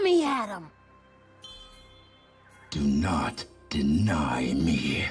Me him. Do not deny me.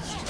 First